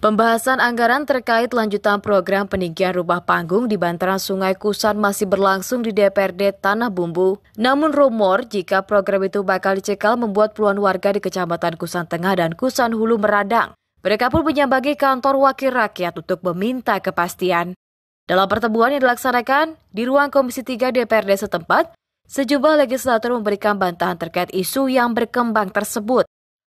Pembahasan anggaran terkait lanjutan program peninggian rumah panggung di bantaran Sungai Kusan masih berlangsung di DPRD Tanah Bumbu. Namun rumor jika program itu bakal dicekal membuat puluhan warga di Kecamatan Kusan Tengah dan Kusan Hulu meradang. Mereka pun menyambangi kantor wakil rakyat untuk meminta kepastian. Dalam pertemuan yang dilaksanakan di ruang Komisi 3 DPRD setempat, sejumlah legislator memberikan bantahan terkait isu yang berkembang tersebut.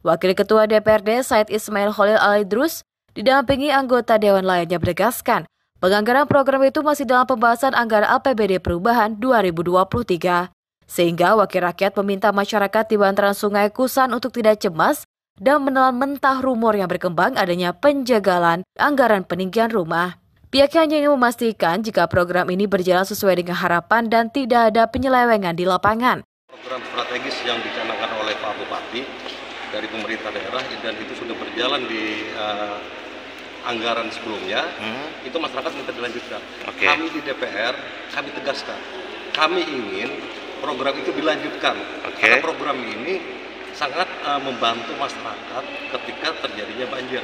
Wakil Ketua DPRD Said Ismail Khalil Alidrus didampingi anggota dewan lainnya menegaskan penganggaran program itu masih dalam pembahasan anggaran APBD perubahan 2023. Sehingga wakil rakyat meminta masyarakat di bantaran Sungai Kusan untuk tidak cemas dan menelan mentah rumor yang berkembang adanya penjagalan anggaran peninggian rumah. Pihaknya hanya ingin memastikan jika program ini berjalan sesuai dengan harapan dan tidak ada penyelewengan di lapangan. Program strategis yang dicanangkan oleh Pak Bupati dari pemerintah daerah dan itu sudah berjalan di uh, anggaran sebelumnya, hmm. itu masyarakat minta dilanjutkan. Okay. Kami di DPR, kami tegaskan, kami ingin program itu dilanjutkan. Okay. Karena program ini sangat uh, membantu masyarakat ketika terjadinya banjir.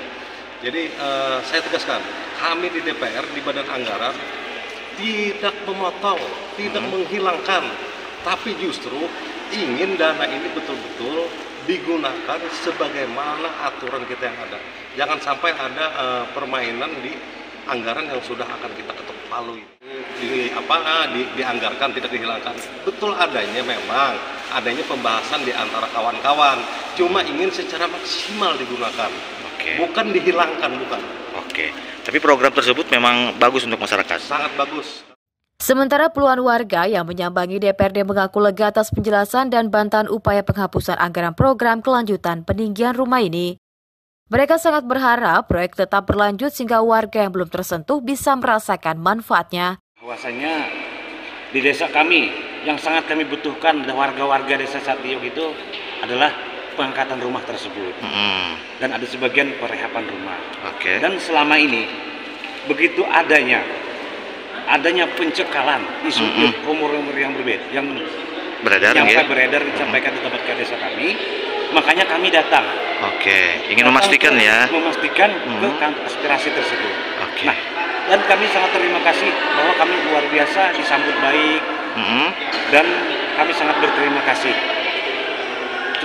Jadi uh, saya tegaskan, kami di DPR di Badan Anggaran tidak memotong, tidak hmm. menghilangkan, tapi justru ingin dana ini betul-betul digunakan sebagaimana aturan kita yang ada. Jangan sampai ada uh, permainan di anggaran yang sudah akan kita ketuk palu ini. Di, apa uh, di, dianggarkan tidak dihilangkan. Betul adanya memang adanya pembahasan di antara kawan-kawan. Cuma ingin secara maksimal digunakan. Okay. Bukan dihilangkan bukan. Oke. Okay. Tapi program tersebut memang bagus untuk masyarakat. Sangat bagus. Sementara puluhan warga yang menyambangi DPRD mengaku lega atas penjelasan dan bantahan upaya penghapusan anggaran program kelanjutan peninggian rumah ini. Mereka sangat berharap proyek tetap berlanjut sehingga warga yang belum tersentuh bisa merasakan manfaatnya. Bahwasanya di desa kami yang sangat kami butuhkan warga-warga desa Satiyok itu adalah pengangkatan rumah tersebut. Hmm. Dan ada sebagian perehapan rumah. Okay. Dan selama ini begitu adanya adanya pencekalan isu mm -hmm. rumor-rumor yang berbeda yang beredar yang ya? beredar disampaikan di tempat desa kami makanya kami datang oke ingin datang memastikan ya memastikan mm -hmm. ke kantor aspirasi tersebut oke nah dan kami sangat terima kasih bahwa kami luar biasa disambut baik mm -hmm. dan kami sangat berterima kasih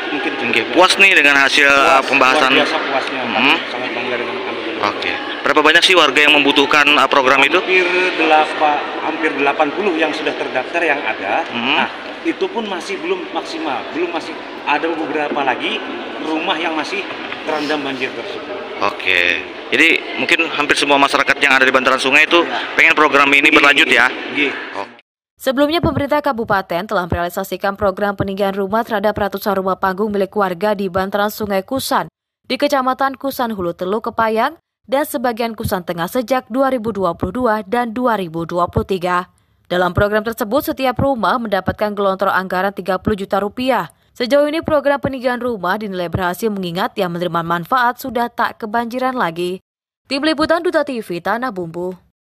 mungkin okay. puas nih dengan hasil puas, pembahasan luar biasa puasnya mm -hmm. sangat bangga dengan kami oke okay. Berapa banyak sih warga yang membutuhkan uh, program hampir itu? Delapan, hampir 80 yang sudah terdaftar yang ada. Hmm. Nah, itu pun masih belum maksimal, belum masih ada beberapa lagi rumah yang masih terendam banjir tersebut. Oke. Jadi mungkin hampir semua masyarakat yang ada di bantaran sungai itu ya. pengen program ini Gih, berlanjut ya. Gih. Oh. Sebelumnya pemerintah kabupaten telah merealisasikan program peninggian rumah terhadap ratusan rumah panggung milik warga di bantaran Sungai Kusan di Kecamatan Kusan Hulu Teluk Kepayang dan sebagian Kusan Tengah sejak 2022 dan 2023. Dalam program tersebut, setiap rumah mendapatkan gelontor anggaran 30 juta rupiah. Sejauh ini program peninggian rumah dinilai berhasil mengingat yang menerima manfaat sudah tak kebanjiran lagi. Tim Liputan Duta TV Tanah Bumbu.